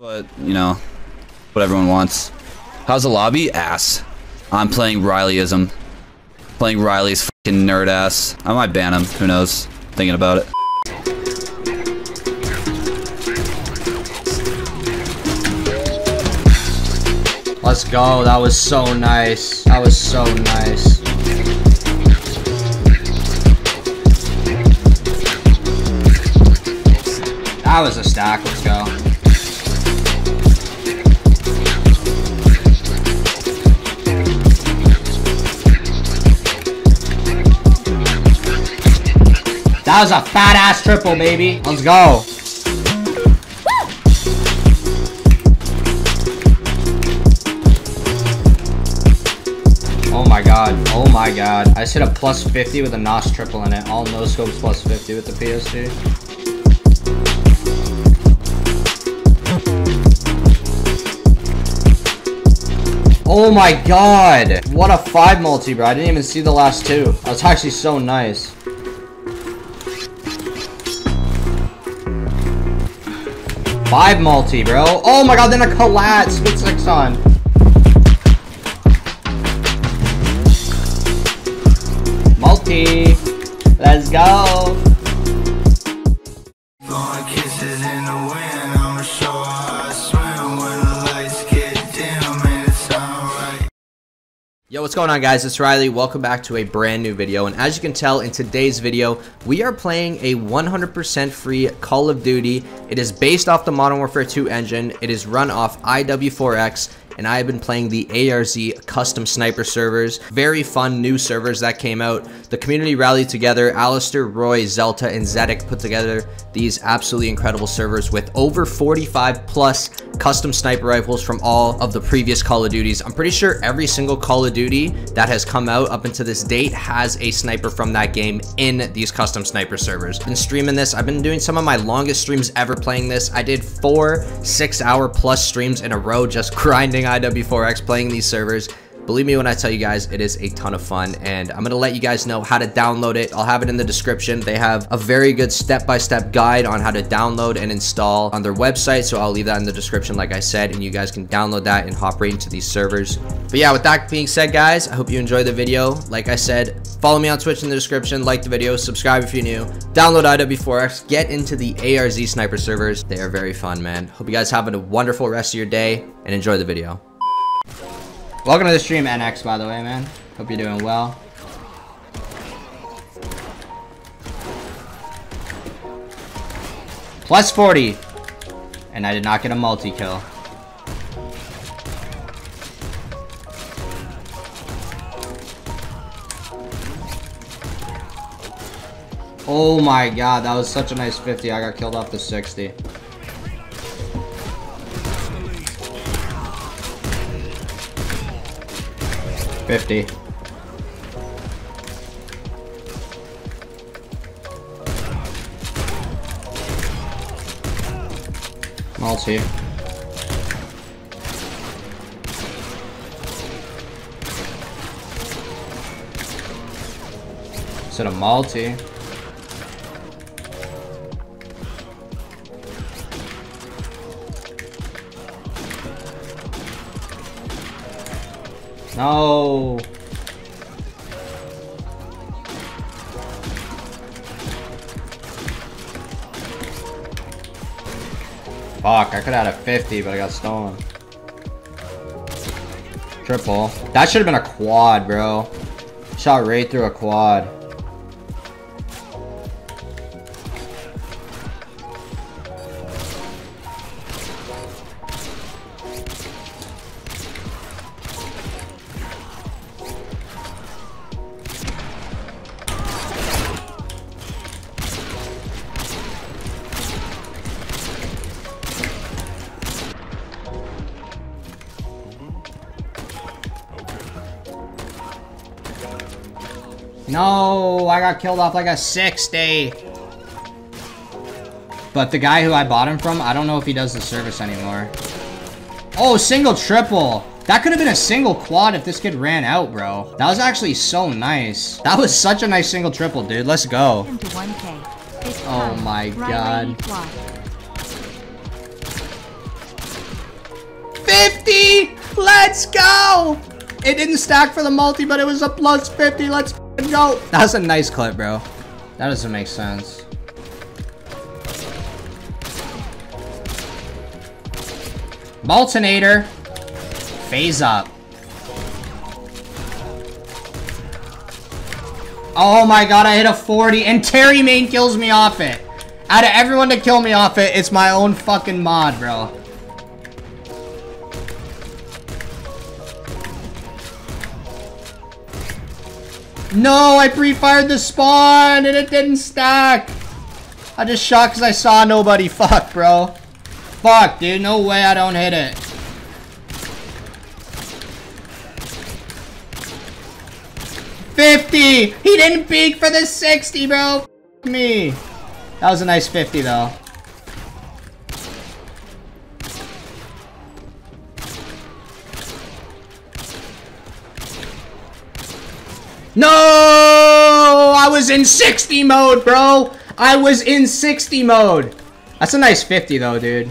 But, you know, what everyone wants. How's the lobby? Ass. I'm playing Rileyism. Playing Riley's fucking nerd ass. I might ban him. Who knows? Thinking about it. Let's go. That was so nice. That was so nice. That was a stack. Let's go. That was a fat ass triple, baby. Let's go. Oh my god. Oh my god. I just hit a plus 50 with a NOS triple in it. All no scopes plus 50 with the PSG. Oh my god! What a 5 multi, bro. I didn't even see the last two. That's actually so nice. Five multi, bro. Oh my god, then a collat. Spit six on. Multi. Let's go. What's going on guys? It's Riley. Welcome back to a brand new video. And as you can tell in today's video, we are playing a 100% free Call of Duty. It is based off the Modern Warfare 2 engine. It is run off IW4X and I have been playing the ARZ custom sniper servers. Very fun new servers that came out. The community rallied together. Alistair, Roy, Zelta, and Zedek put together these absolutely incredible servers with over 45 plus custom sniper rifles from all of the previous Call of Duties. I'm pretty sure every single Call of Duty that has come out up until this date has a sniper from that game in these custom sniper servers. I've Been streaming this. I've been doing some of my longest streams ever playing this. I did four six hour plus streams in a row just grinding IW4X playing these servers. Believe me when I tell you guys, it is a ton of fun and I'm going to let you guys know how to download it. I'll have it in the description. They have a very good step-by-step -step guide on how to download and install on their website. So I'll leave that in the description like I said and you guys can download that and hop right into these servers. But yeah, with that being said guys, I hope you enjoyed the video. Like I said, follow me on Twitch in the description, like the video, subscribe if you're new, download IW4X, get into the ARZ sniper servers. They are very fun, man. Hope you guys have a wonderful rest of your day and enjoy the video. Welcome to the stream, NX, by the way, man. Hope you're doing well. Plus 40. And I did not get a multi-kill. Oh my god, that was such a nice 50. I got killed off the 60. Fifty. Multi. Is it a multi? No. Fuck, I could have had a 50, but I got stolen. Triple. That should have been a quad, bro. Shot right through a quad. No, I got killed off like a 60. But the guy who I bought him from, I don't know if he does the service anymore. Oh, single triple. That could have been a single quad if this kid ran out, bro. That was actually so nice. That was such a nice single triple, dude. Let's go. Him to 1K. It's Oh my God. 50! Let's go! It didn't stack for the multi, but it was a plus 50. Let's go. That's a nice clip, bro. That doesn't make sense. Multinator. Phase up. Oh my god, I hit a 40 and Terry Main kills me off it. Out of everyone to kill me off it, it's my own fucking mod, bro. No, I pre-fired the spawn and it didn't stack. I just shot because I saw nobody. Fuck, bro. Fuck, dude. No way I don't hit it. Fifty. He didn't peek for the sixty, bro. F me. That was a nice fifty, though. No! I was in 60 mode, bro! I was in 60 mode! That's a nice 50, though, dude.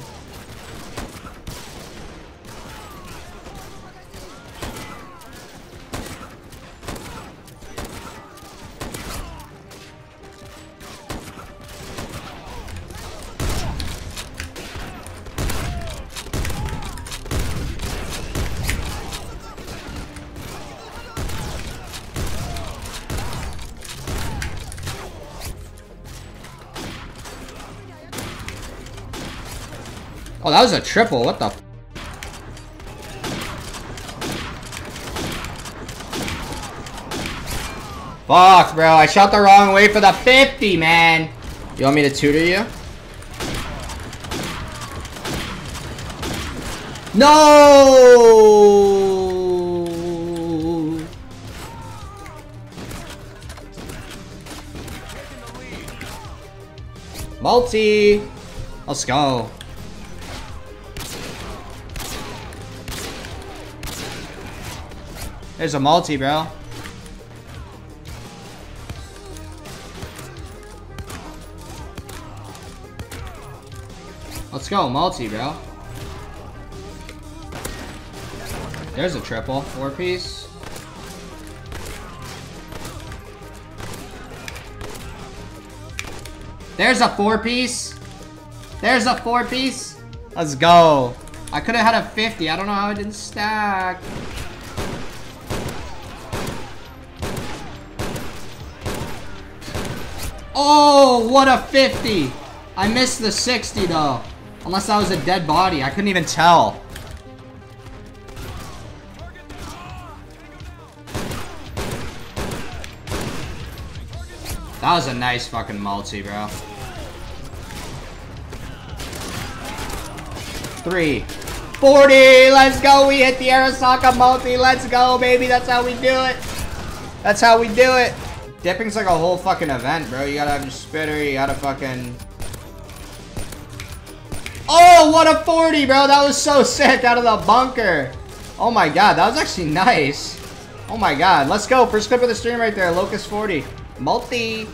Oh, that was a triple. What the Fuck, bro. I shot the wrong way for the 50, man. You want me to tutor you? No! Multi! Let's go. There's a multi, bro. Let's go, multi, bro. There's a triple. Four piece. There's a four piece. There's a four piece. Let's go. I could have had a 50. I don't know how it didn't stack. Oh, what a 50. I missed the 60 though. Unless that was a dead body. I couldn't even tell. That was a nice fucking multi, bro. Three. 40! Let's go! We hit the Arasaka multi! Let's go, baby! That's how we do it! That's how we do it! Dipping's like a whole fucking event, bro. You gotta have your spitter, you gotta fucking... Oh, what a 40, bro. That was so sick out of the bunker. Oh my god, that was actually nice. Oh my god, let's go. First clip of the stream right there, Locus 40. Multi.